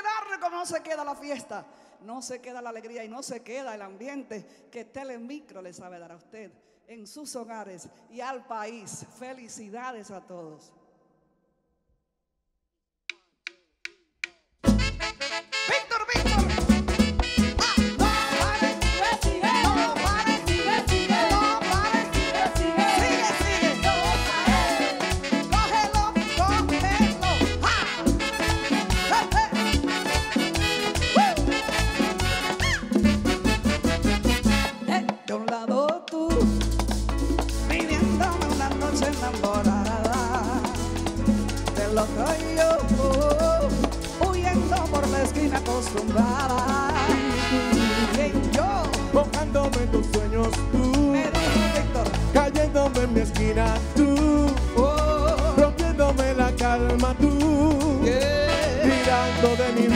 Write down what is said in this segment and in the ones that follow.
quedarle como no se queda la fiesta, no se queda la alegría y no se queda el ambiente que Telemicro le sabe dar a usted en sus hogares y al país. Felicidades a todos. bien acostumbrada. Yo, mojándome en tus sueños tú, cayéndome en mi esquina tú, oh. rompiéndome la calma tú, tirando de mi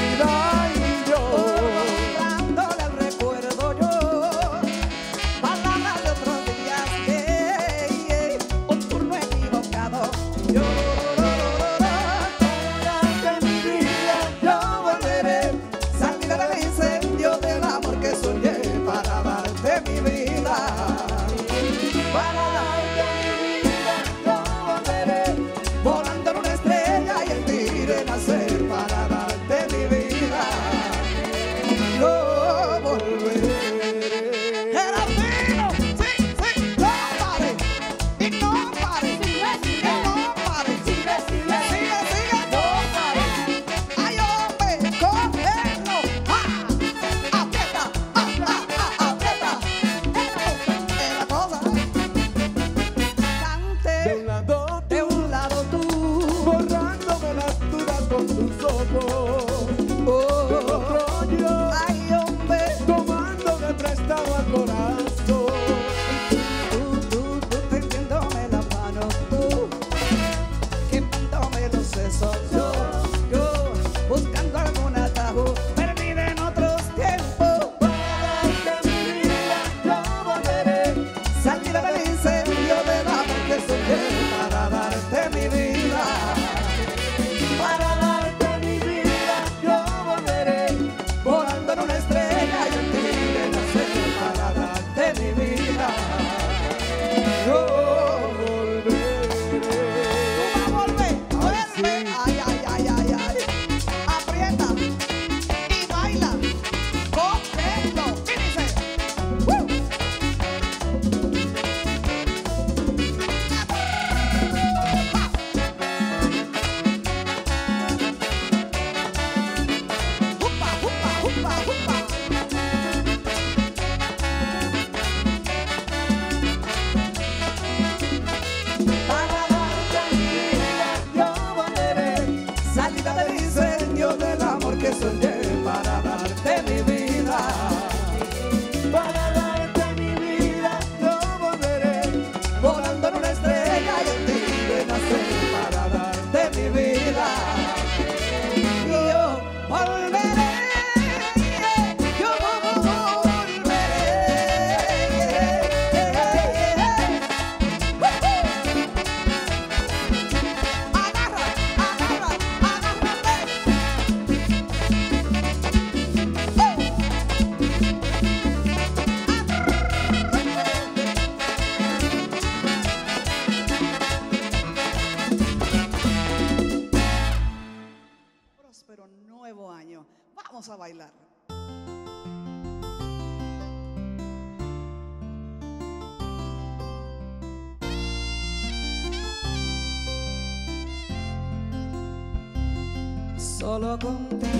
solo contigo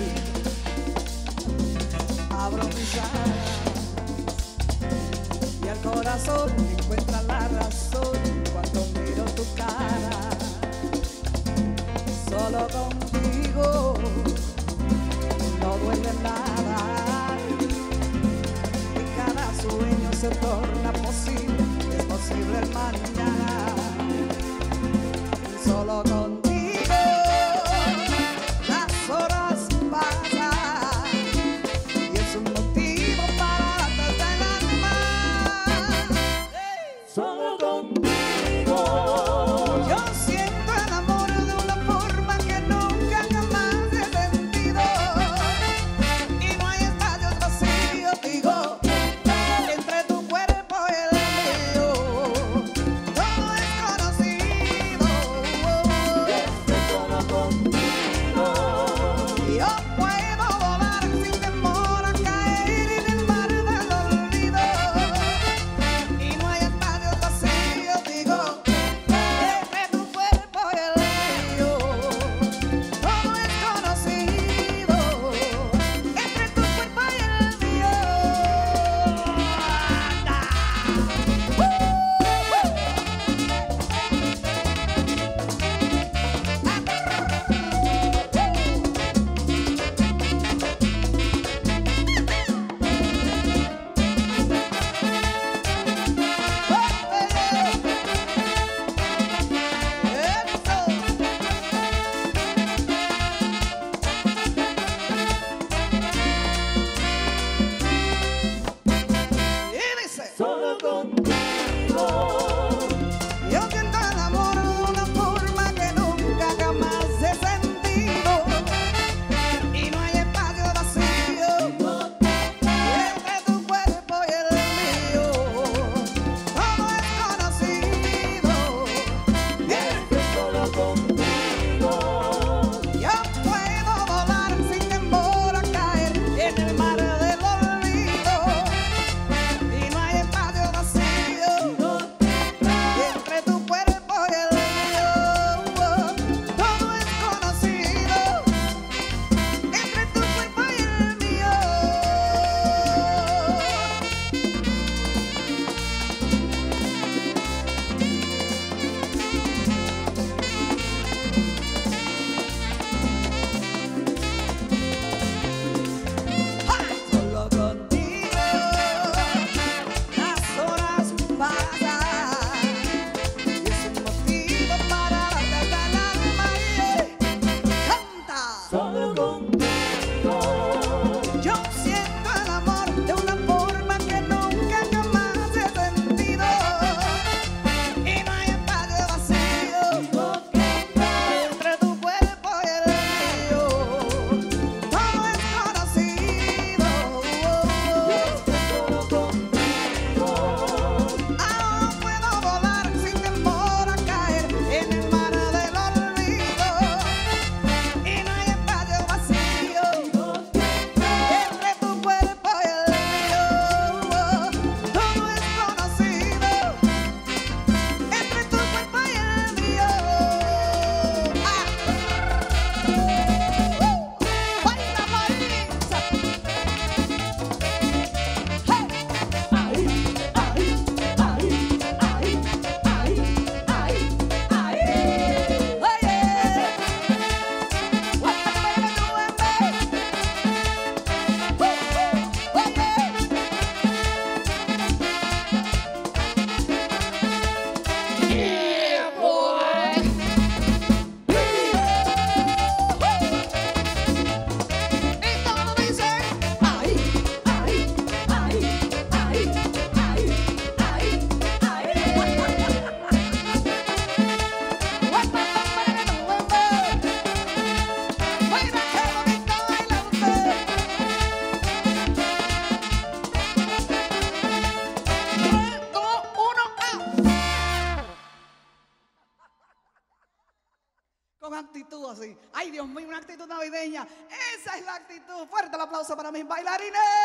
abro mis alas y al corazón encuentra la razón cuando miro tu cara. Solo contigo no duele nada y cada sueño se torna posible, es posible hermano. Actitud. Fuerte el aplauso para mis bailarines.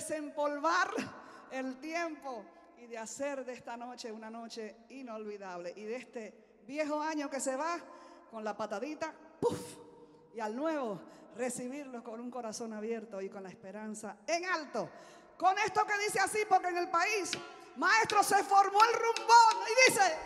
desempolvar el tiempo y de hacer de esta noche una noche inolvidable y de este viejo año que se va con la patadita, ¡puf! y al nuevo recibirlo con un corazón abierto y con la esperanza en alto. Con esto que dice así, porque en el país, maestro, se formó el rumbón y dice...